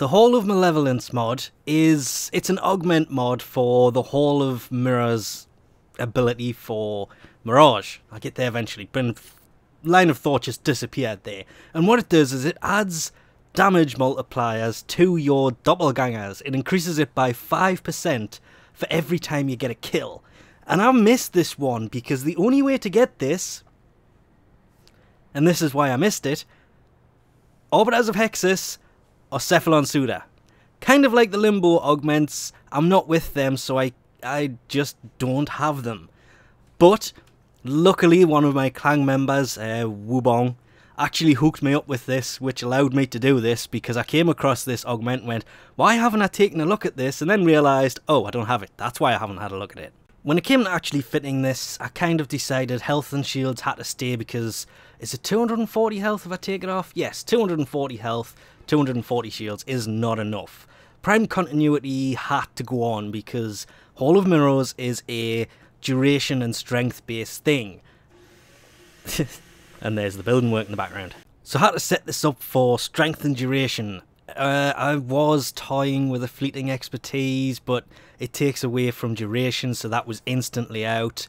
The Hall of Malevolence mod is it's an augment mod for the Hall of Mirrors ability for Mirage. I'll get there eventually, but line of thought just disappeared there. And what it does is it adds damage multipliers to your doppelgangers. It increases it by 5% for every time you get a kill. And I missed this one because the only way to get this, and this is why I missed it, Arbiters of Hexis or Cephalon Suda. Kind of like the Limbo augments, I'm not with them, so I, I just don't have them. But, luckily one of my clan members, uh, Wubong, actually hooked me up with this, which allowed me to do this, because I came across this augment went, why haven't I taken a look at this? And then realised, oh, I don't have it. That's why I haven't had a look at it. When it came to actually fitting this, I kind of decided health and shields had to stay because is it 240 health if I take it off? Yes, 240 health 240 shields is not enough. Prime continuity had to go on because Hall of Mirrors is a duration and strength based thing. and there's the building work in the background. So I had to set this up for strength and duration. Uh, I was toying with a fleeting expertise, but it takes away from duration, so that was instantly out.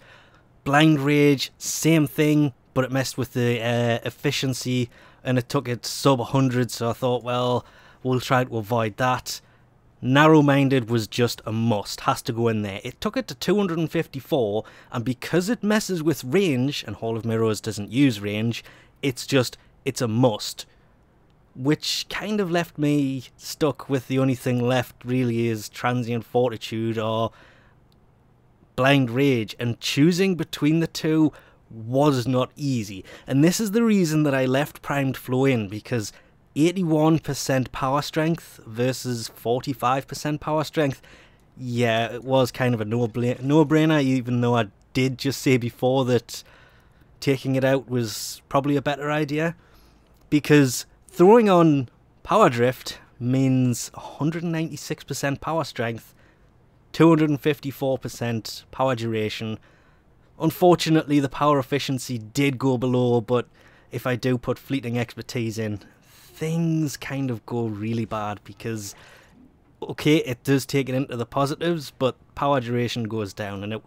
Blind Rage, same thing, but it messed with the uh, efficiency and it took it sub 100 so I thought well we'll try to avoid that. Narrow minded was just a must has to go in there. It took it to 254 and because it messes with range and Hall of Mirrors doesn't use range it's just it's a must which kind of left me stuck with the only thing left really is transient fortitude or blind rage and choosing between the two was not easy. And this is the reason that I left Primed Flow in, because 81% power strength versus 45% power strength, yeah, it was kind of a no-brainer, even though I did just say before that taking it out was probably a better idea. Because throwing on Power Drift means 196% power strength, 254% power duration, Unfortunately, the power efficiency did go below, but if I do put fleeting expertise in, things kind of go really bad because, okay, it does take it into the positives, but power duration goes down. And it,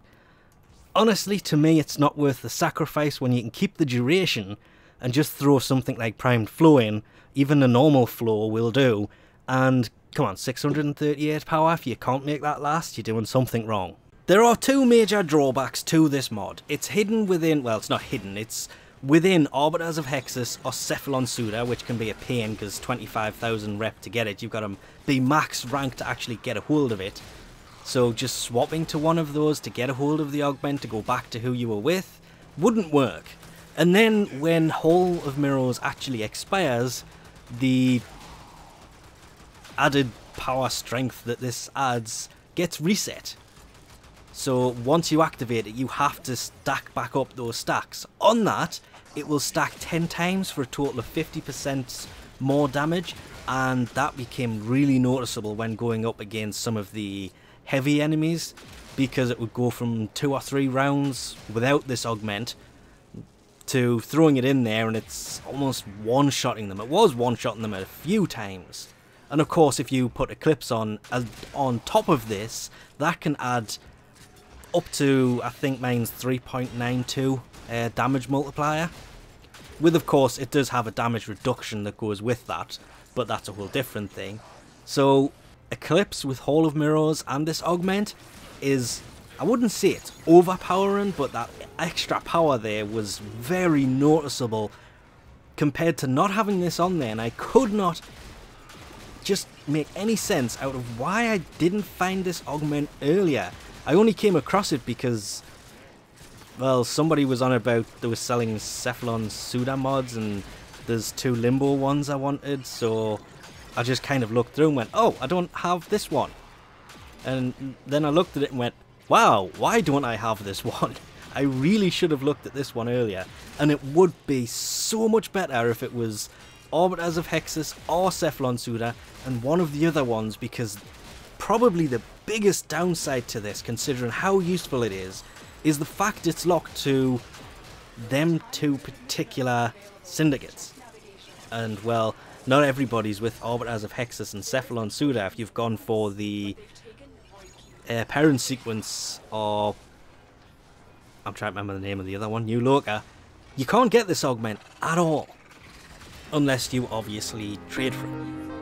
honestly, to me, it's not worth the sacrifice when you can keep the duration and just throw something like primed flow in. Even a normal flow will do. And come on, 638 power, if you can't make that last, you're doing something wrong. There are two major drawbacks to this mod. It's hidden within, well, it's not hidden, it's within Arbiters of Hexis or Cephalon Suda, which can be a pain because 25,000 rep to get it. You've got to be max rank to actually get a hold of it. So just swapping to one of those to get a hold of the augment to go back to who you were with wouldn't work. And then when Hall of Mirrors actually expires, the added power strength that this adds gets reset. So once you activate it, you have to stack back up those stacks. On that, it will stack 10 times for a total of 50% more damage, and that became really noticeable when going up against some of the heavy enemies, because it would go from two or three rounds without this augment to throwing it in there and it's almost one-shotting them. It was one-shotting them a few times. And of course, if you put Eclipse on uh, on top of this, that can add up to, I think mine's 3.92 uh, damage multiplier. With, of course, it does have a damage reduction that goes with that, but that's a whole different thing. So, Eclipse with Hall of Mirrors and this augment is, I wouldn't say it's overpowering, but that extra power there was very noticeable compared to not having this on there, and I could not just make any sense out of why I didn't find this augment earlier. I only came across it because, well, somebody was on about they were selling Cephalon Suda mods and there's two Limbo ones I wanted, so I just kind of looked through and went, oh, I don't have this one. And then I looked at it and went, wow, why don't I have this one? I really should have looked at this one earlier, and it would be so much better if it was Arbiters of Hexis or Cephalon Suda and one of the other ones because probably the biggest downside to this, considering how useful it is, is the fact it's locked to them two particular syndicates. And well, not everybody's with Arbiters of Hexis and Cephalon Suda if you've gone for the uh, Perrin Sequence or I'm trying to remember the name of the other one, New Loka. You can't get this augment at all unless you obviously trade for it.